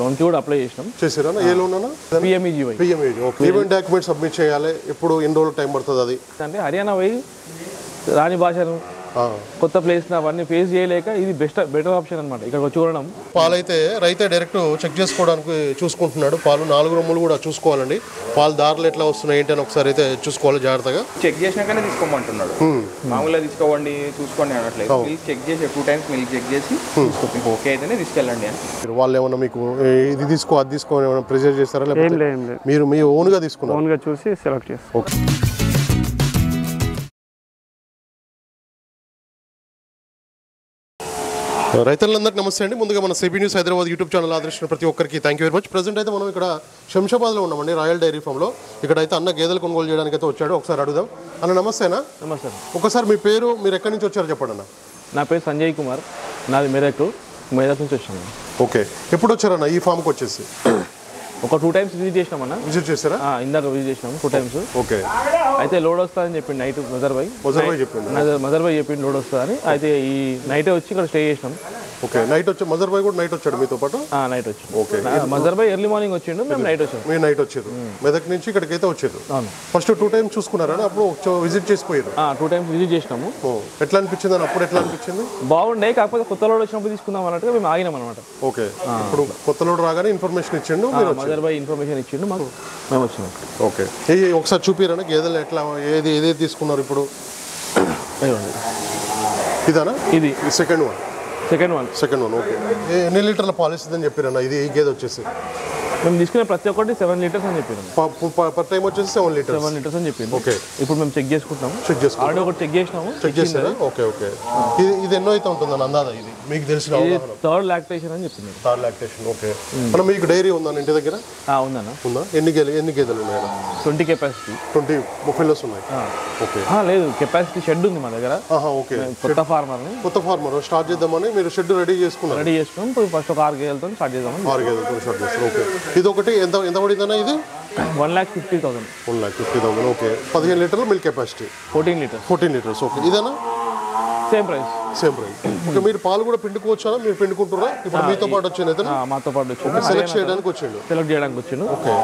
లోన్కి కూడా అప్లై చేసినాం. చేసారా? ఏ లోన్ పిఎంఈజీవై పిఎంఏ ఓకే ఏమేమి డాక్యుమెంట్ సబ్మిట్ చేయాలి. ఎప్పుడు ఎన్ని రోజులు టైం పడుతుంది అది? అంటే హర్యానా పోయి రాని భాషను. కొత్త ప్లేస్ అవన్నీ ఫేస్ చేయలేక ఇది బెస్ట్ బెటర్ ఆప్షన్ అనమాట ఇక్కడికి వచ్చి కొనడం పాలైతే రైతే డైరెక్ట్ చెక్ చేసుకోవడానికి చూసుకుంటున్నాడు. పాలు నాలుగు రొమ్ములు కూడా చూసుకోవాలండి. పాలు దారులు ఎట్లా వస్తున్నాయి ఏంటి అని ఒకసారి అయితే చూసుకోవాలి జాగ్రత్తగా. చెక్ చేసినాకనే తీసుకోమంటున్నాడు. మామూలుగా తీసుకోవండి చూసుకోండి అనట్లేదు మిల్క్ చెక్ చేసి టూ టైమ్స్ మిల్క్ చెక్ చేసి మీకు ఓకే అయితేనే తీసుకెళ్ళండి అని. మీరు వాళ్ళు ఏమన్నా మీకు ఇది తీసుకో అది తీసుకో అని ఏమైనా ప్రెజర్ చేస్తారా? లేకపోతే లేదు ఏం లేదు. మీరు మీ ఓన్గా తీసుకున్నారు. ఓన్గా చూసి సెలెక్ట్ చేస్తాం. ఓకే రైతులందరికీ నమస్తే అండి. ముందుగా మన CB news Hyderabad YouTube channel ఆదరించిన ప్రతి ఒక్కరికి thank you very much present అయితే మనం ఇక్కడ శంషాబాద్లో ఉన్నామండి రాయల్ డైరీ ఫామ్లో ఇక్కడ అయితే అన్న గేదెలు కొనుగోలు చేయడానికి అయితే వచ్చాడు. ఒకసారి అడుగుదాం. అన్న నమస్తేనా నమస్తే ఒకసారి మీ పేరు మీరు ఎక్కడి నుంచి వచ్చారో చెప్పండి అన్న. నా పేరు సంజయ్ కుమార్. నాది మెదక్ మెదక్ నుంచి వచ్చాను. ఓకే. ఎప్పుడు వచ్చారన్న ఈ ఫామ్కి వచ్చేసి? ఒక టూ టైమ్స్ విజిట్ చేసినామన్నా విజిట్ చేశారా ఆ, ఇందాక విజిట్ చేసినాము టూ టైమ్స్ ఓకే. అయితే లోడ్ వస్తుందని చెప్పిండు నైట్ మదర్ బై మొదటి రోజు చెప్పింది మదర్ బై చెప్పిండు లోడ్ వస్తుందని. అయితే ఈ నైటే వచ్చి ఇక్కడ స్టే చేసినాం. ఓకే నైట్ వచ్చి మదర్ బాయ్ కూడా నైట్ వచ్చాడు మీతో పాటు? నైట్ వచ్చి okay. Mother by early morning వచ్చిండు మేము నైట్ వచ్చాము మీరు నైట్ వచ్చారు. మెదక్ నుంచి ఇక్కడికి అయితే వచ్చారు. అవును. ఫస్ట్ టూ టైమ్స్ చూసుకున్నారా? అప్పుడు విజిట్ చేసిపోయారు. టూ టైమ్స్ విజిట్ చేసినాము. ఎట్లా అనిపించింది అని అప్పుడు ఎట్లా అనిపించింది? బాగుండే కాకపోతే కొత్త లోడ్ వచ్చినప్పుడు తీసుకుందాం అన్నట్టుగా మేము ఆగినాం అనమాట ఓకే. ఇప్పుడు కొత్త లోడ్ రాగానే ఇన్ఫర్మేషన్ ఇచ్చిండు మీరు బై ఇన్ఫర్మేషన్ ఇచ్చిండు మాకు మేము వచ్చినాం. ఓకే. ఒకసారి చూపిరన్నా గేదెలు ఎట్లా ఏది ఏదేది తీసుకున్నారు ఇప్పుడు. ఇదానా? ఇది. Second one second one second one okay ఎన్ని లీటర్ల పాలసీ అని చెప్పారన్న? ఇది ఈ గేదె వచ్చేసి? మేము తీసుకునే ప్రతి ఒక్కటి సెవెన్ లీటర్స్ అని చెప్పినాం పర్ టైం వచ్చేసి సెవెన్ లీటర్స్ సెవెన్ లీటర్స్ అని చెప్పింది ఓకే ఇప్పుడు మేము చెక్ చేసుకుంటున్నాము. చెక్ చేసుకో ఆల్రెడీ ఒకటి చెక్ చేసినాము. చెక్ చేస్తారా ఓకే ఓకే ఇది ఇది ఎన్నో అయితే ఉంటుందని అందాదా ఇది? మీకు తెలిసిన థర్డ్ లాక్టేషన్ అని చెప్పింది థర్డ్ లాక్టేషన్ ఓకే మనం మీకు డైరీ ఉందా ఇంటి దగ్గర? ఆ, ఉందన్న. ఉందా? ఎన్ని గేదెలు ఎన్ని గేదెలు ఉన్నాయి ట్వంటీ కెపాసిటీ ట్వంటీ ముఫిల్లోస్ ఉన్నాయి. ఓకే లేదు కెపాసిటీ షెడ్ ఉంది మా దగ్గర. ఓకే కొత్త ఫార్మర్ని కొత్త ఫార్మర్ స్టార్ట్ చేద్దామని మీరు షెడ్ రెడీ చేసుకున్నారు. రెడీ చేసుకున్నాం. ఫస్ట్ ఒక ఆరు గేదెలతో స్టార్ట్ చేద్దామని ఆరు గేదెలతో స్టార్ట్ చేస్తారు ఓకే ఇది ఒకటి ఎంత ఎంత పడిందన్నా ఇది? One lakh fifty thousand. One lakh fifty thousand. Okay. పదిహేను లీటర్లు milk capacity. Fourteen litres. Fourteen litres. Okay. ఇదేనా? Same price. Same price. Okay మీరు పాలు కూడా పిండుకోవచ్చా? మీరు పిండుకుంటారా ఇప్పుడు మీతో పాటు వచ్చింది అయితే మాతో పాటు వచ్చిండు సెలెక్ట్ చేయడానికి వచ్చిండు. సెలెక్ట్ చేయడానికి వచ్చిండు. ఓకే.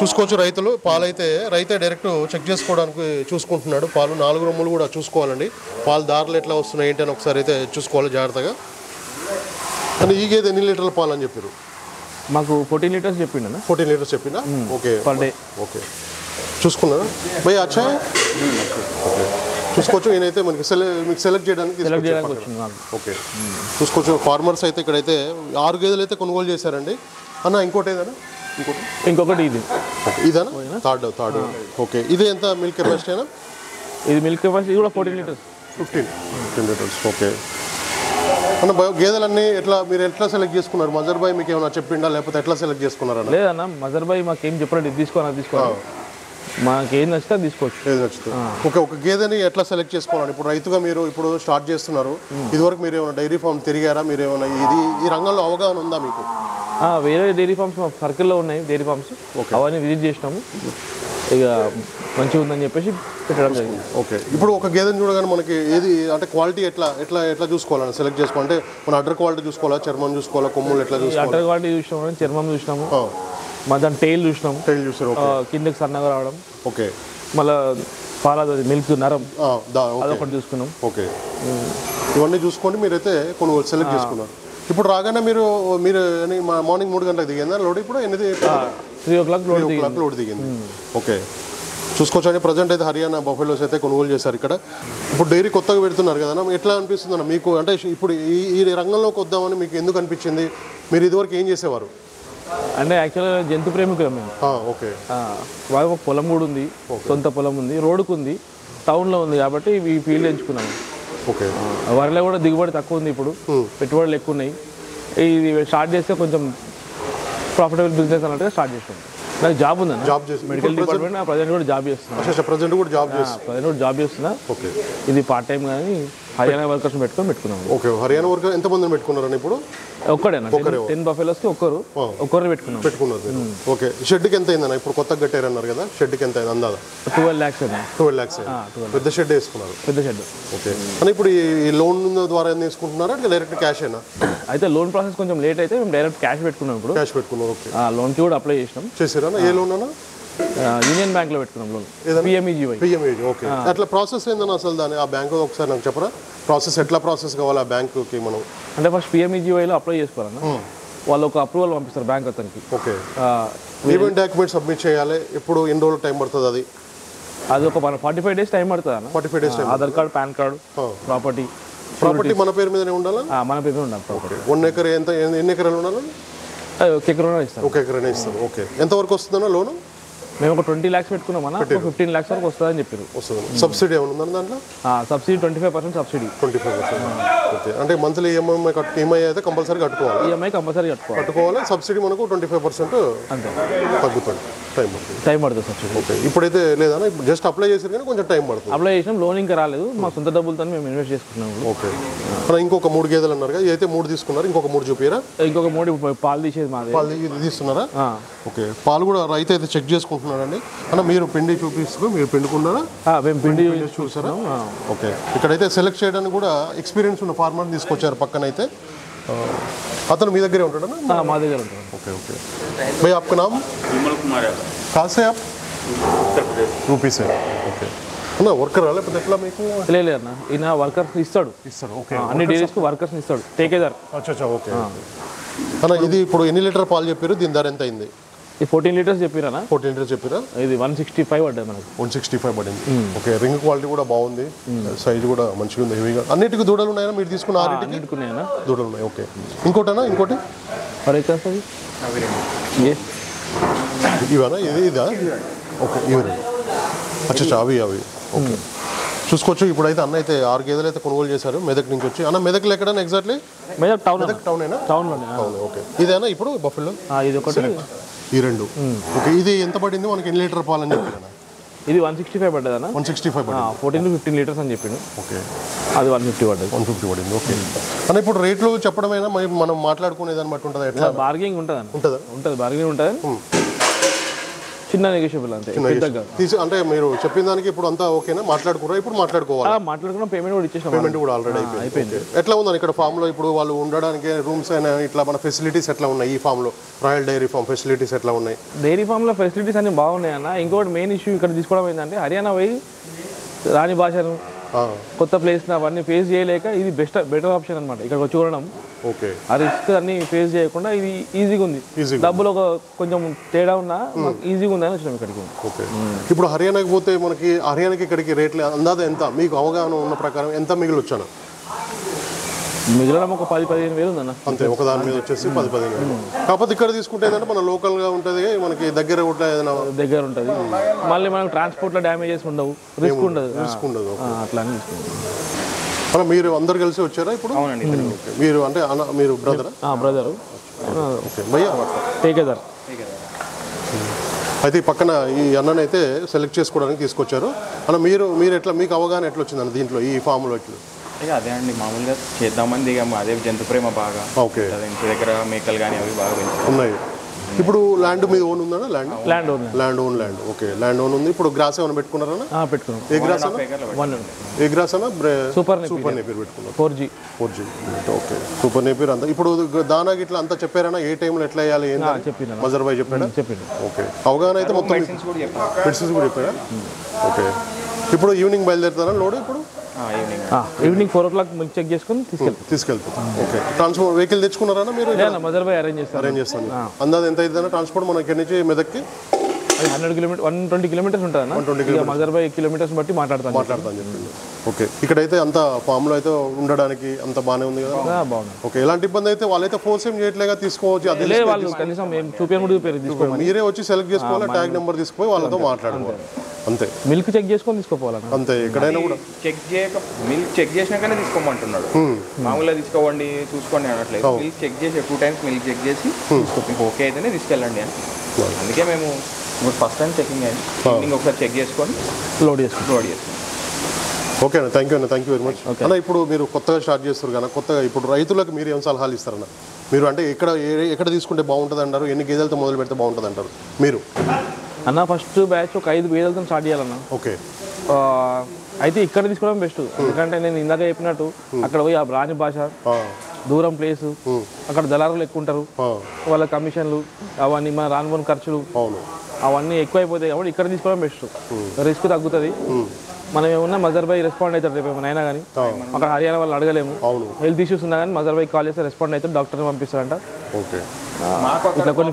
చూసుకోవచ్చు రైతులు. పాలైతే రైతే డైరెక్ట్ చెక్ చేసుకోవడానికి చూసుకుంటున్నాడు. పాలు నాలుగు రొమ్ములు కూడా చూసుకోవాలండి. పాలు దారులు ఎట్లా వస్తున్నాయి ఏంటి అని ఒకసారి అయితే చూసుకోవాలి జాగ్రత్తగా. కానీ ఈ గేదె ఎన్ని లీటర్ల పాలు అని చెప్పారు? మాకు ఫోర్టీన్ లీటర్స్ చెప్పిండు ఫోర్టీన్ లీటర్స్ చెప్పినా ఓకే. Per day okay. చూసుకున్నారా? భయ్ అచ్చా? చూసుకోవచ్చు నేనైతే మనకి మీకు సెలెక్ట్ చేయడానికి సెలెక్ట్ చేయడానికి. వచ్చింది ఓకే. చూసుకోవచ్చు ఫార్మర్స్ అయితే ఇక్కడైతే ఆరు గేదెలు అయితే కొనుగోలు చేశారండి. అన్న ఇంకోటి ఏదన్నా? ఇంకోటి? ఇంకొకటి ఇది. ఇదేనా? Third third. ఓకే. ఇది ఎంత మిల్క్ కెపాసిటీ అయినా? ఇది మిల్క్ కెపాసిటీ కూడా fourteen litres fifteen. Fifteen litres okay. అన్న గేదెలన్నీ ఎట్లా మీరు ఎట్లా సెలెక్ట్ చేసుకున్నారు? మజర్ బాయ్ మీకు ఏమైనా చెప్పిండా? లేకపోతే ఎట్లా సెలెక్ట్ చేసుకున్నారన్న? లేదన్న మజర్ బాయ్ మాకేం చెప్పలేదు ఇది తీసుకోవాలి తీసుకోవాలి మాకు ఏం నచ్చితే తీసుకోవచ్చు. ఏది నచ్చుతుంది ఓకే ఒక గేదెని ఎట్లా సెలెక్ట్ చేసుకోవాలి? ఇప్పుడు రైతుగా మీరు ఇప్పుడు స్టార్ట్ చేస్తున్నారు. ఇదివరకు మీరు ఏమైనా డైరీ ఫామ్ తిరిగారా? మీరు ఏమైనా ఇది ఈ రంగంలో అవగాహన ఉందా మీకు? వేరే డైరీ ఫార్మ్స్ మా సర్కిల్లో ఉన్నాయి డైరీ ఫార్మ్స్ అవన్నీ విజిట్ చేసినాము. ఇక మంచిగా ఉందని చెప్పేసి పెట్టడం జరిగింది. ఓకే. ఇప్పుడు ఒక గేదెని చూడగానే మనకి ఏది అంటే క్వాలిటీ ఎట్లా ఎట్లా ఎట్లా చూసుకోవాలని సెలెక్ట్ చేసుకోవాలంటే మన అడ్డర్ క్వాలిటీ చూసుకోవాలా చర్మం చూసుకోవాలా కొమ్ములు ఎట్లా చూసుకోవాలి? అటర్ క్వాలిటీ చూసినాము చర్మం చూసినాము. మా దాని టైల్ చూసినాము. టైల్ చూసారు కిందకి సన్నగా రావడం. ఓకే. మళ్ళా పాల మిల్క్ నరం. అదొకటి చూసుకున్నాం. ఓకే. ఇవన్నీ చూసుకొని మీరైతే కొనుగోలు సెలెక్ట్ చేసుకున్నారు. ఇప్పుడు రాగానే మీరు మీరు మార్నింగ్ మూడు గంటలకు దిగిందా? లోడ్ ఇప్పుడు ఎనిమిది three o'clock load three o'clock load దిగింది. ఓకే చూసుకోవచ్చండి. ప్రజెంట్ అయితే హర్యానా బఫెలోస్ అయితే కొనుగోలు చేశారు ఇక్కడ. ఇప్పుడు డైరీ కొత్తగా పెడుతున్నారు కదా ఎట్లా అనిపిస్తుంది అన్న? మీకు అంటే ఇప్పుడు ఈ ఈ రంగంలోకి వద్దామని మీకు ఎందుకు అనిపించింది? మీరు ఇదివరకు ఏం చేసేవారు? అంటే యాక్చువల్గా జంతు ప్రేమికులం మేము. ఓకే వాళ్ళకి ఒక పొలం కూడా ఉంది సొంత పొలం ఉంది రోడ్డుకు ఉంది టౌన్లో ఉంది కాబట్టి ఈ ఫీల్డ్ ఎంచుకున్నాము. ఓకే. వరిలో కూడా దిగుబడి తక్కువ ఉంది ఇప్పుడు. పెట్టుబడులు ఎక్కువ ఉన్నాయి. ఇది స్టార్ట్ చేస్తే కొంచెం ప్రాఫిటబుల్ బిజినెస్ అన్నట్టుగా స్టార్ట్ చేసాం నాకు జాబ్ ఉందన్న జాబ్ చేసి మెడికల్ డిపార్ట్మెంట్ ప్రజెంట్ కూడా జాబ్ చేస్తున్నా. ప్రజెంట్ కూడా జాబ్ చేసి ప్రజెంట్ కూడా జాబ్ చేస్తున్నా. ఓకే. ఇది పార్ట్ టైం కానీ హర్యానా వర్కర్స్ పెట్టుకొని పెట్టుకున్నాం. ఓకే హర్యానా వరకు ఎంతమందిని పెట్టుకున్నారని ఇప్పుడు? ఒక్కడేనా? టెన్ బఫెలోస్కి ఒక్కరు. ఒక్కరిని పెట్టుకున్నాం. పెట్టుకున్నారు ఓకే షెడ్కి ఎంత అయిందన్న ఇప్పుడు కొత్తగా కట్టారన్నారు కదా షెడ్కి ఎంత అయింది అందాదా? Twelve lakhs twelve lakhs. పెద్ద షెడ్ వేసుకున్నారు. పెద్ద షెడ్ ఓకే. అని ఇప్పుడు ఈ లోన్ ద్వారా తీసుకుంటున్నారా? డైరెక్ట్ క్యాష్ అయినా అయితే లోన్ ప్రాసెస్ కొంచెం లేట్ అయితే మేము డైరెక్ట్ క్యాష్ పెట్టుకున్నాం ఇప్పుడు. క్యాష్ పెట్టుకున్నారు ఓకే. ఆ లోన్కి కూడా అప్లై చేసినాం. చేసారా ఏ లోన్ అన్నా? యూనియన్ బ్యాంక్లో పెట్టుకున్నాం లోన్. PMEGY PMA okay. అట్లా ప్రాసెస్ ఏందన్నా అసలు దాని? ఆ బ్యాంకు ఒకసారి నాకు చెప్పరా? ప్రాసెస్ ఎట్లా ప్రాసెస్ కావాలి ఆ బ్యాంకుకి మనం? అంటే ఫస్ట్ పిఎంఈజీవైలో అప్లై చేసుకోవాలన్న? వాళ్ళు ఒక అప్రూవల్ పంపిస్తారు బ్యాంక్ అతనికి. ఓకే. ఏమేమి డాక్యుమెంట్ సబ్మిట్ చేయాలి. ఎప్పుడు? ఎన్ని రోజులు టైం పడుతుంది అది? అది ఒక ఫార్టీ ఫైవ్ డేస్ టైం పడుతుంది అన్న. Forty five days Aadhaar card PAN card property property మన పేరు మీదనే ఉండాలా? మన పేరు ఉండాలి ప్రాపర్టీ వన్ ఎకర్ ఎంత? ఎన్ని ఎకరాలు ఉండాలి? ఒక ఎకరం ఇస్తాం. ఒక ఎకరనే ఇస్తారు ఓకే. ఎంతవరకు వస్తుందన్న లోను? మేము ఒక ట్వంటీ ల్యాక్స్ పెట్టుకున్నాం అన్న. ఒక ఫిఫ్టీన్ ల్యాక్స్ వరకు వస్తుందని చెప్పారు. వస్తుంది. సబ్సిడీ ఏమైనా ఉందా దాంట్లో? Subsidy twenty five percent subsidy. Twenty five percent. అంటే మంత్లీ ఈఎంఐ కట్ ఈఎంఐ అయితే కంపల్సరీ కట్టుకోవాలి? ఈఎంఐ కంపల్సరీ కట్టుకోవాలి. కట్టుకోవాలి? సబ్సిడీ మనకు ట్వంటీ ఫైవ్ పర్సెంట్ అంతే. తగ్గుతుంది. టైం పడుతుంది. టైం పడుతుంది సబ్సిడీ ఓకే ఇప్పుడైతే ఇప్పుడు జస్ట్ అప్లై చేసారు కానీ కొంచెం టైం పడుతుంది. అప్లై చేసినాం లోన్ ఇంకా రాలేదు. మా సొంత డబ్బులతో మేము ఇన్వెస్ట్ చేసుకున్నాం ఇప్పుడు. ఓకే ఇంకొక మూడు గేదెలు అన్నారు కదా అయితే మూడు తీసుకున్నారు ఇంకొక మూడు చూపిరా? ఇంకొక మూడు పాలు తీసేది మాది. పాలు తీస్తున్నారా. ఓకే పాలు కూడా రైతు అయితే చెక్ చేసుకుంటున్నారండి అన్న మీరు పిండి చూపిస్తూ మీరు పిండుకున్నారా? మేము పిండి చూసారా? ఓకే ఇక్కడైతే సెలెక్ట్ చేయడానికి కూడా ఎక్స్పీరియన్స్ ఉన్న ఫార్మర్ తీసుకొచ్చారు పక్కన అయితే అతను మీ దగ్గరే ఉంటాడనా ఆ, మా దగ్గర ఉంటుంది ओके ओके भाई आपका नाम विमल कुमार यादव कहाँ से आप उत्तर प्रदेश యూపీ से ఓకే అన్న వర్కర్ లేకపోతే ఎట్లా మీకు లేదు అన్న ఈయన వర్కర్స్ ఇస్తాడు ఇస్తారు ఓకే ఆ, అన్ని డైరీస్కి వర్కర్స్ని ఇస్తాడు టేకేదార్ అచ్చా అచ్చా ఓకే అన్న ఇది ఇప్పుడు ఎన్ని లీటర్ పాలు చెప్పారు దీని ధర ఎంత అయింది ఈ ఫోర్టీన్ లీటర్స్ చెప్పిరనా? ఫోర్టీన్ లీటర్స్ చెప్పారా? ఇది వన్ సిక్స్టీ ఫైవ్ పడ్డది మనకు. వన్ సిక్స్టీ ఫైవ్ పడింది ఓకే రింగ్ క్వాలిటీ కూడా బాగుంది. సైజ్ కూడా మంచిగా ఉంది హెవీగా అన్నిటికీ దూడలు ఉన్నాయా? మీరు తీసుకున్న ఆరింటికి? దూడలు ఉన్నాయి ఓకే. ఇంకోటనా? ఇంకోటి? మరి ఏ? ఇవేనా? ఇది ఇదా? ఓకే ఇవి. అచ్చా అవి అవి. ఓకే. చూసుకోవచ్చు. ఇప్పుడైతే అన్న అయితే ఆరు గేదెలు అయితే కొనుగోలు చేశారు మెదక్ నుంచి వచ్చి. అన్న మెదక్లో ఎక్కడైనా ఎగ్జాక్ట్లీ మెదక్ టౌన్ మెదక్ టౌన్లోనే టౌన్ ఓకే. ఇదేనా ఇప్పుడు బఫెల్లో? ఇది ఒకటి. ఈ రెండు. ఓకే ఇది ఎంత పడింది? మనకి ఎన్ని లీటర్ పాలు అని చెప్పారు? ఇది one sixty five పడ్డదన్న one sixty five fourteen to fifteen litres అని చెప్పిండు. ఓకే. అది వన్ ఫిఫ్టీ పడ్డది. వన్ ఫిఫ్టీ పడింది. ఓకే. అన్న ఇప్పుడు రేట్లు చెప్పడమైనా? మనం మాట్లాడుకునే దాన్ని బట్టి ఉంటుందా? ఎట్లా? బార్గెనింగ్ ఉంటుంది ఉంటుందా? ఉంటుంది బార్గెనింగ్ ఉంటుంది. చిన్న నెగోషియబుల్ అంతే తీసి అంటే మీరు చెప్పిన దానికి ఇప్పుడు అంతా ఓకేనా? మాట్లాడుకురా ఇప్పుడు మాట్లాడుకోవాలి? మాట్లాడుకున్న పేమెంట్ కూడా ఇచ్చేసినాం పేమెంట్ కూడా ఆల్రెడీ అయిపోయింది. ఎట్లా ఉందని ఇక్కడ ఫామ్లో ఇప్పుడు వాళ్ళు ఉండడానికి రూమ్స్ అయినా ఇట్లా మన ఫెసిలిటీస్ ఎట్లా ఉన్నాయి ఈ ఫామ్లో? రాయల్ డైరీ ఫామ్ ఫెసిలిటీస్ ఎట్లా ఉన్నాయి? డైరీ ఫామ్లో ఫెసిలిటీస్ అన్ని బాగున్నాయి అన్న. ఇంకోటి మెయిన్ ఇష్యూ ఇక్కడ తీసుకోవడం ఏంటంటే హర్యానా పోయి రాణి భాషను కొత్త ప్లేస్ అవన్నీ ఫేస్ చేయలేక ఇది బెస్ట్ బెటర్ ఆప్షన్ అనమాట ఇక్కడ వచ్చి చూడడం ఓకే. ఆ రిస్క్ అన్ని ఫేస్ చేయకుండా ఇది ఈజీగా ఉంది. డబ్బులు ఒక కొంచెం తేడా ఉన్నా ఈజీగా ఉందని వచ్చినాం ఇక్కడికి. ఓకే. ఇప్పుడు హర్యానాకి పోతే మనకి హర్యానాకి ఇక్కడికి రేట్లు అందాద ఎంత? మీకు అవగాహన ఉన్న ప్రకారం ఎంత మిగిలొచ్చాను మిగిలిన ఒక పది పదిహేను వేలు ఉందన్న. అంతే ఒక దాని మీద వచ్చేసి పది పదిహేను వేలు. కాకపోతే ఇక్కడ తీసుకుంటే ఏంటంటే మన లోకల్గా ఉంటది మనకి దగ్గర ఏదైనా దగ్గర ఉంటుంది. మళ్ళీ మనకు ట్రాన్స్పోర్ట్లో డ్యామేజెస్ ఉండవు. రిస్క్ ఉండదు. రిస్క్ ఉండదు అట్లా అని తీసుకుంటాం మీరు అందరు కలిసి వచ్చారా ఇప్పుడు. మీరు అంటే మీరు బ్రదరా? బ్రదరు. ఓకే భయ్యా టేకేదార్. అయితే పక్కన ఈ అన్ననైతే సెలెక్ట్ చేసుకోవడానికి తీసుకొచ్చారు. అన్న మీరు మీరు ఎట్లా మీకు అవగాహన ఎట్లా వచ్చిందన్న దీంట్లో ఈ ఫామ్లో ఎట్లా? ఇక అదే అండి మామూలుగా చేద్దామని దిగాము అదే జంతు ప్రేమ బాగా. ఓకే. అదే ఇంటి దగ్గర మేకలు కానీ అవి బాగా పెంచుతాం. ఉన్నాయి. ఇప్పుడు ల్యాండ్ మీద ఓన్ ఉందా ల్యాండ్? ల్యాండ్ ఉంది land own land. Okay. Land own ఉంది. ఇప్పుడు గ్రాస్ ఏమైనా పెట్టుకున్నారా ఆ, పెట్టుకున్నాం. ఏ గ్రాస్ వన్ ఏ గ్రాస్ అన్న? సూపర్ సూపర్ నేపీర్ పెట్టుకున్నారు. Four G. Four G. Okay. Super Napier అంతా. ఇప్పుడు దానా ఇట్లా అంతా చెప్పారన్నా? ఏ టైంలో ఎట్లా వేయాలి? ఏంటి చెప్పిన. మజర్ బాయ్ చెప్పాడా? చెప్పిండు ఓకే. అవగాహన అయితే మొత్తం మెడిసిన్స్ కూడా చెప్పాం మెడిసిన్స్ కూడా చెప్పాడా? ఓకే. ఇప్పుడు ఈవినింగ్ బయలుదేరుతారా? లోడ్ ఇప్పుడు? Evening evening four o'clock milk check చేసుకొని తీసుకెళ్తాం తీసుకెళ్తాం. ఓకే. ట్రాన్స్పోర్ట్ వెహికల్ తెచ్చుకున్నారా మీరు లేదా మదర్ బై అరేంజ్ చేస్తారు. అరేంజ్ చేస్తాను అందాది ఎంత అవుతుందన్న ట్రాన్స్పోర్ట్ మన ఇక్కడి నుంచి మెదక్కి? Hundred kilometre one twenty kilometres ఉంటుంది మదర్ బై కిలోమీటర్స్ బట్టి మాట్లాడతాను. మాట్లాడతాను చెప్పింది ఓకే. ఇక్కడైతే అంత ఫామ్లో అయితే ఉండడానికి అంత బాగానే ఉంది కదా? బాగుంది. ఓకే. ఎలాంటి ఇబ్బంది అయితే వాళ్ళైతే ఫోర్స్ ఏం చేయట్లేగా తీసుకోవచ్చు అది లేదు వాళ్ళు కనీసం మీరే వచ్చి సెలెక్ట్ చేసుకోవాలి ట్యాగ్ నెంబర్ తీసుకుపోయి వాళ్ళతో మాట్లాడుకోవాలి. అంతే. మిల్క్ చెక్ చేసుకొని తీసుకోపోవాలన్న అంతే ఎక్కడైనా కూడా. చెక్ చేయక మిల్క్ చెక్ చేసినాకనే తీసుకోమంటున్నాడు. మామూలుగా తీసుకోవండి చూసుకోండి అనట్లేదు మిల్క్ చెక్ చేసి టూ టైమ్స్ మిల్క్ చెక్ చేసి మీకు ఓకే అయితేనే తీసుకెళ్ళండి అని. అందుకే మేము ఫస్ట్ టైం చెకింగ్ అయింది. ఈవినింగ్ ఒకసారి చెక్ చేసుకొని లోడ్ చేసుకుంటాం. లోడ్ చేస్తాం ఓకే అన్న. థ్యాంక్ యూ అన్న. థ్యాంక్ యూ వెరీ మచ్ అన్న ఇప్పుడు మీరు కొత్తగా స్టార్ట్ చేస్తారు కదా కొత్తగా ఇప్పుడు రైతులకు మీరు ఏం సలహాలు ఇస్తారన్న మీరు అంటే ఎక్కడ ఎక్కడ తీసుకుంటే బాగుంటుంది అంటారు? ఎన్ని గేదెలతో మొదలు పెడితే బాగుంటుంది అంటారు? మీరు. అన్న ఫస్ట్ బ్యాచ్ ఒక ఐదు గేదెలతో స్టార్ట్ చేయాలన్న. ఓకే అయితే ఇక్కడ తీసుకోవడం బెస్ట్ ఎందుకంటే నేను ఇందాక చెప్పినట్టు అక్కడ పోయి ఆ రాని భాష ఆ, దూరం ప్లేస్ అక్కడ దళారులు ఎక్కువ ఉంటారు. ఆ, వాళ్ళ కమిషన్లు అవన్నీ మన రానుపోని ఖర్చులు అవును. అవన్నీ ఎక్కువైపోతాయి కాబట్టి ఇక్కడ తీసుకోవడం బెస్ట్ రిస్క్ తగ్గుతుంది. మనం ఏమన్నా మజర్ బై రెస్పాండ్ అవుతారు రేపు ఏమైనా అయినా కానీ. అక్కడ హర్యానా వాళ్ళు అడగలేము. హెల్త్ ఇష్యూస్ ఉన్నా కానీ మజర్ బై కాల్ చేస్తే రెస్పాండ్ అవుతారు డాక్టర్ని పంపిస్తారంట ఓకే. ఇట్లా కొన్ని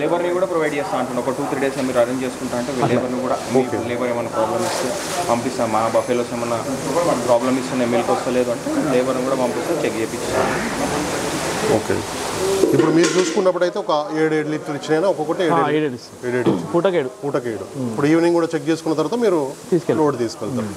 లేబర్ని కూడా ప్రొవైడ్ చేస్తా అంటున్నాను ఒక టూ త్రీ డేస్ మీరు అరేంజ్ చేసుకుంటా అంటే లేబర్ని కూడా లేబర్ ఏమైనా ప్రాబ్లమ్ ఇస్తే పంపిస్తాం. మా బఫేలోస్ ఏమైనా ప్రాబ్లమ్ ఇస్తున్న మిల్క్ వస్తలేదు అంటే లేబర్ని కూడా పంపిస్తే చెక్ చేయించాం ఓకే. ఇప్పుడు మీరు చూసుకున్నప్పుడు అయితే ఒక ఏడు ఏడు లీటర్ ఇచ్చినా ఒక్కొక్కటి ఏడు ఏడు- ఏడేడు ఏడు ఏడు ఇచ్చి పూటకేడు. పూటకి ఏడు ఇప్పుడు ఈవినింగ్ కూడా చెక్ చేసుకున్న తర్వాత మీరు లోడ్ తీసుకెళ్తారు.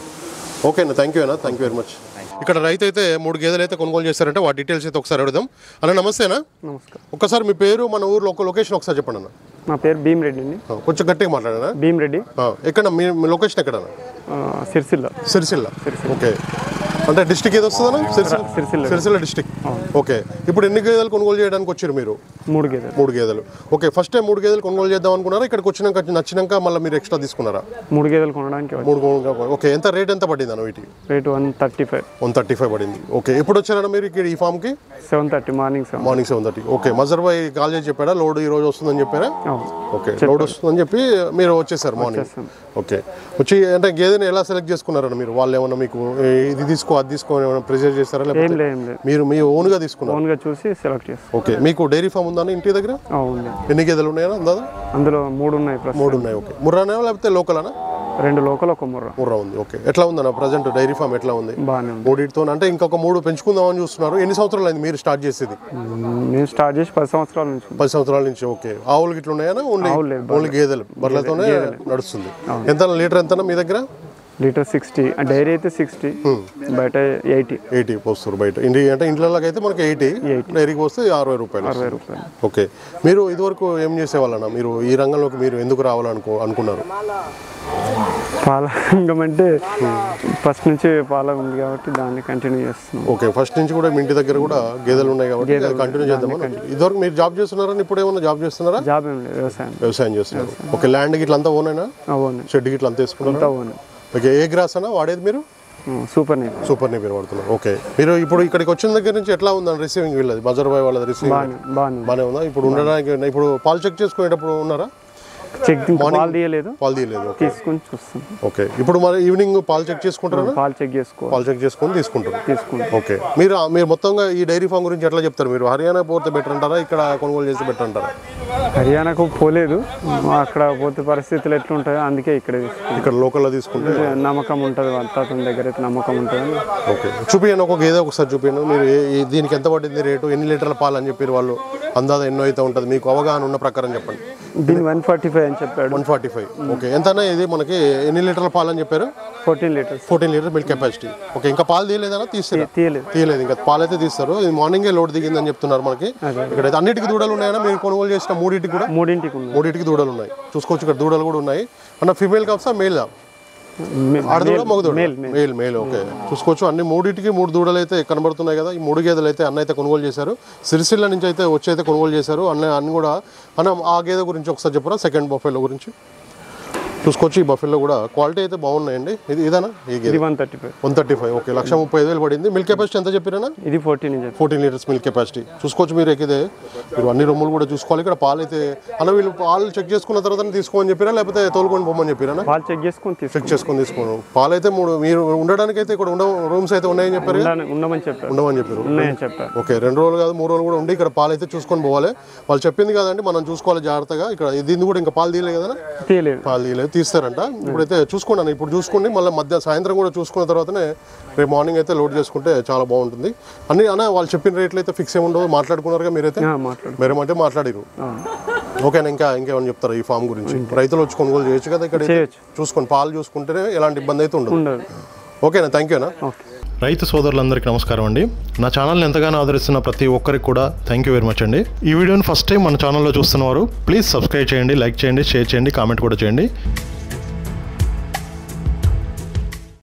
ఓకే అన్న థ్యాంక్ యూ అన్న థ్యాంక్ యూ వెరీ మచ్ ఇక్కడ రైతు అయితే మూడు గేదెలు అయితే కొనుగోలు చేశారంటే వాటి డీటెయిల్స్ అయితే ఒకసారి అడుగుదాం. అన్న నమస్తేనా నమస్కారం. ఒక్కసారి మీ పేరు మన ఊరు ఒక లొకేషన్ ఒకసారి చెప్పండి అన్న. నా పేరు భీమిరెడ్డి అండి. ఆ, కొంచెం గట్టిగా మాట్లాడనా భీమిరెడ్డి ఎక్కడ మీ లొకేషన్ ఎక్కడ ఆ, సిరిసిల్ల. సిరిసిల్ల. ఓకే. అంటే డిస్టిక్ ఏది వస్తుందన్నా? సిరిసిల్ల? District okay. ఇప్పుడు ఎన్ని గేదెలు కొనుగోలు చేయడానికి వచ్చారు మీరు? మూడు గేదెలు. మూడు గేదెలు. ఓకే ఫస్ట్ టైం మూడు గేదెలు కొనుగోలు చేద్దాం అనుకున్నారా? ఇక్కడికి వచ్చినాక నచ్చినాక మళ్ళీ మీరు ఎక్స్ట్రా తీసుకున్నారా? మూడు గేదెలు కొనడానికి మూడు ఓకే ఎంత రేట్ ఎంత పడింది అన్న వీటికి? Rate one thirty five. One thirty five పడింది. ఓకే ఎప్పుడు వచ్చారన్న మీరు ఇక్కడ ఈ ఫామ్కి seven thirty morning morning seven thirty. Okay మజర్ బాయ్ కాల్ చేసి చెప్పాడా? లోడ్ ఈ రోజు వస్తుందని చెప్పారా? ఓకే లోడ్ వస్తుందని చెప్పి మీరు వచ్చేసారు మార్నింగ్. ఓకే వచ్చి అంటే గేదెని ఎలా సెలెక్ట్ చేసుకున్నారన్న మీరు? వాళ్ళు ఏమన్నా మీకు ఇది తీసుకో అది తీసుకో అని ఏమైనా ప్రెజర్ చేస్తారా? లేకపోతే మీరు మీ ఓన్గా తీసుకున్నారు? ఓన్గా చూసి సెలెక్ట్ చేస్తాం. ఓకే. మీకు డైరీ ఫామ్ ఉందా ఇంటి దగ్గర? ఉంది. ఎన్ని గేదెలు ఉన్నాయా అందాదా అందులో మూడు ఉన్నాయి మూడు ఉన్నాయి ఓకే. ముర్రానా లేకపోతే లోకలనా? రెండు లోకల్ ఒక ముర్ర. ముర్రా ఉంది ఓకే. ఎట్లా ఉందన్న ప్రజెంట్ డైరీ ఫామ్ ఎట్లా ఉంది? మూడిటితో అంటే ఇంకొక మూడు పెంచుకుందామని చూస్తున్నారు. ఎన్ని సంవత్సరాలు అయింది మీరు స్టార్ట్ చేసేది? నేను స్టార్ట్ చేసి పది సంవత్సరాల నుంచి. పది సంవత్సరాల నుంచి ఓకే. ఆవులు గిట్ల ఉన్నాయా ఓన్లీ ఓన్లీ గేదెలు. బర్రెలతోనే నడుస్తుంది. ఎంత లీటర్ ఎంత మీ దగ్గర? లీటర్ సిక్స్టీ డైరీ అయితే సిక్స్టీ బయట ఎయిటీ. ఎయిటీ పోస్తారు బయట. ఇంటి అంటే ఇంట్లోకి అయితే మనకి ఎయిటీ డైరీకి వస్తే అరవై రూపాయలు అరవై రూపాయలు. ఓకే. మీరు ఇదివరకు ఏం చేసేవాళ్ళన్నా? మీరు ఈ రంగంలోకి మీరు ఎందుకు రావాలనుకో అనుకున్నారు? పాల రంగం అంటే ఫస్ట్ నుంచి పాల ఉంది కాబట్టి దాన్ని కంటిన్యూ చేస్తున్నాం. ఓకే. ఫస్ట్ నుంచి కూడా మీ ఇంటి దగ్గర కూడా గేదెలు ఉన్నాయి కాబట్టి కంటిన్యూ చేద్దామని ఇదివరకు మీరు జాబ్ చేస్తున్నారా? ఇప్పుడు ఏమన్నా జాబ్ చేస్తున్నారా? జాబ్ ఏం లేదు వ్యవసాయం. వ్యవసాయం చేస్తున్నారు. ఓకే. ల్యాండ్ గిట్ల అంతా ఓనేనా అవును షెడ్ గిట్ల అంతా వేసుకున్నారా? అవును ఓకే ఏ గ్రాస్ అన్నా వాడేది మీరు? సూపర్ నీట్ సూపర్ని మీరు వాడుతున్నారు. ఓకే. మీరు ఇప్పుడు ఇక్కడికి వచ్చిన దగ్గర నుంచి ఎట్లా ఉందండి రిసీవింగ్ వీళ్ళది? బజార్ బాయ్ వాళ్ళది రిసీవింగ్ బాగానే ఉందా? ఇప్పుడు ఉండడానికి ఇప్పుడు పాలు చెక్ చేసుకునేటప్పుడు ఉన్నారా? చెక్ పాలు తీయలేదు. పాలు తీయలేదు తీసుకొని చూస్తాం ఓకే ఇప్పుడు మరి ఈవినింగ్ పాలు చెక్ చేసుకుంటారా? పాలు చెక్ చేసుకోవాలి. పాలు చెక్ చేసుకొని తీసుకుంటారు. తీసుకుంటాం ఓకే మీరు మీరు మొత్తంగా ఈ డైరీ ఫామ్ గురించి ఎట్లా చెప్తారు మీరు? హర్యానా పోతే బెటర్ అంటారా? ఇక్కడ కొనుగోలు చేస్తే బెటర్ అంటారా? హర్యానాకు పోలేదు. అక్కడ పోతే పరిస్థితులు ఎట్లుంటాయో అందుకే ఇక్కడ ఇక్కడ లోకల్లో తీసుకుంటే? నమ్మకం ఉంటుంది తాతల దగ్గర అయితే నమ్మకం ఉంటుందని. ఓకే చూపియండి ఒక గేదె ఒకసారి చూపియండి. మీరు దీనికి ఎంత పడింది రేటు? ఎన్ని లీటర్ల పాలు అని చెప్పారు వాళ్ళు? అందాజ ఎన్నో అయితే ఉంటుంది. మీకు అవగాహన ఉన్న ప్రకారం చెప్పండి. దీని వన్ ఫార్టీ ఫైవ్ అని చెప్పాడు. One forty five. ఓకే. ఎంత ఇది మనకి? ఎన్ని లీటర్ల పాలు అని చెప్పారు? Fourteen litres. Fourteen litre milk capacity. Okay. ఇంకా పాలు తీయలేదన్నా తీస్తారా తీయలేదు. తీయలేదు. ఇంకా పాలు అయితే తీస్తారు. ఇది మార్నింగే లోడ్ దిగిందని చెప్తున్నారు మనకి. ఇక్కడైతే అన్నిటికీ దూడలు ఉన్నాయన్నా మీరు కొనుగోలు చేసిన మూడింటికి కూడా? మూడింటికి మూడింటికి దూడలు ఉన్నాయి. చూసుకోవచ్చు ఇక్కడ దూడలు కూడా ఉన్నాయి. అన్న female కాప్సా male male male male. Okay. చూసుకోవచ్చు. అన్ని మూడింటికి మూడు దూడలు అయితే కనబడుతున్నాయి కదా. ఈ మూడు గేదెలు అయితే అన్న అయితే కొనుగోలు చేశారు. సిరిసిల్ల నుంచి అయితే వచ్చి అయితే కొనుగోలు చేశారు. అన్న అన్ని కూడా అన్న ఆ గేదె గురించి ఒకసారి చెప్పరా సెకండ్ బఫెలో గురించి. చూసుకోవచ్చు. ఈ బఫెల్లో కూడా క్వాలిటీ అయితే బాగున్నాయండి. ఇది ఇదేనా? ఇది one thirty five one thirty five okay. లక్ష ముప్పై ఐదు వేలు పడింది. మిల్క్ కెపాసిటీ ఎంత చెప్పారన్నా? ఇది fourteen fourteen litres milk capacity. చూసుకోవచ్చు మీరు ఎక్కితే. మీరు అన్ని రొమ్ములు కూడా చూసుకోవాలి. ఇక్కడ పాలు అయితే అన్న వీళ్ళు పాలు చెక్ చేసుకున్న తర్వాత తీసుకోమని చెప్పారా? లేకపోతే తోలుకొని పోమని చెప్పారా పాలు చెక్ చేసుకొని చెక్ చేసుకొని తీసుకోను. పాలు అయితే మూడు మీరు ఉండడానికి అయితే ఇక్కడ ఉండ రూమ్స్ అయితే ఉన్నాయని చెప్పారు? ఉండమని చెప్పారు. ఉండమని చెప్పారు. చెప్పారు. ఓకే. రెండు రోజులు కాదు మూడు రోజులు కూడా ఉండి ఇక్కడ పాలు అయితే చూసుకొని పోవాలి. వాళ్ళు చెప్పింది కదండి మనం చూసుకోవాలి జాగ్రత్తగా. ఇక్కడ దీన్ని కూడా ఇంకా పాలు తీయలేదు కదా తీయలేదు. పాలు తీయలేదు. తీస్తారంట. ఇప్పుడైతే చూసుకోండి ఇప్పుడు చూసుకోండి మళ్ళీ మధ్య సాయంత్రం కూడా చూసుకున్న తర్వాతనే రేపు మార్నింగ్ అయితే లోడ్ చేసుకుంటే చాలా బాగుంటుంది. అన్ని అన్న వాళ్ళు చెప్పిన రేట్లు అయితే ఫిక్స్ ఏమి ఉండవు మాట్లాడుకున్నారుగా మీరైతే? మేరేమంటే మాట్లాడిరు. ఓకేనా ఇంకా ఇంకేమైనా చెప్తారా ఈ ఫామ్ గురించి? రైతులు వచ్చి కొనుగోలు చేయొచ్చు కదా ఇక్కడ. చూసుకొని పాలు చూసుకుంటేనే ఎలాంటి ఇబ్బంది అయితే ఉండదు. ఓకేనా థ్యాంక్ యూనా రైతు సోదరులందరికీ నమస్కారం అండి. నా ఛానల్ని ఎంతగానో ఆదరిస్తున్న ప్రతి ఒక్కరికి కూడా థ్యాంక్ యూ వెరీ మచ్ అండి. ఈ వీడియోని ఫస్ట్ టైం మన ఛానల్లో చూస్తున్నవారు ప్లీజ్ సబ్స్క్రైబ్ చేయండి లైక్ చేయండి షేర్ చేయండి కామెంట్ కూడా చేయండి.